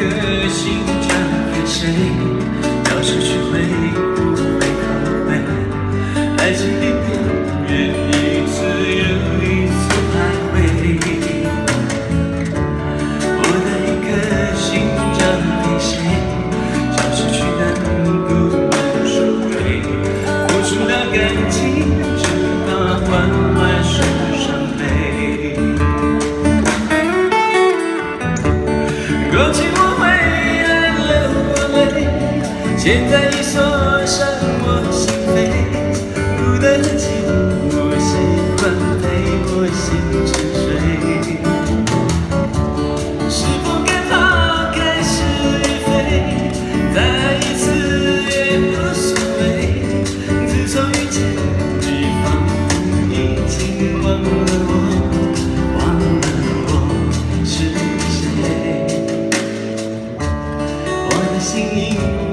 一颗心交给谁？到失去会不会后悔？爱情点点远一次又一次徘徊。我的一颗心交给谁？到失去能不能后回？付出的感情只怕换来是伤悲。若将现在已锁上我心扉，不得静，我喜欢陪我心沉睡。是否该抛开是与非，再一次也无所谓。自从遇见你，仿佛已经忘了我，忘了我是谁。我的心已。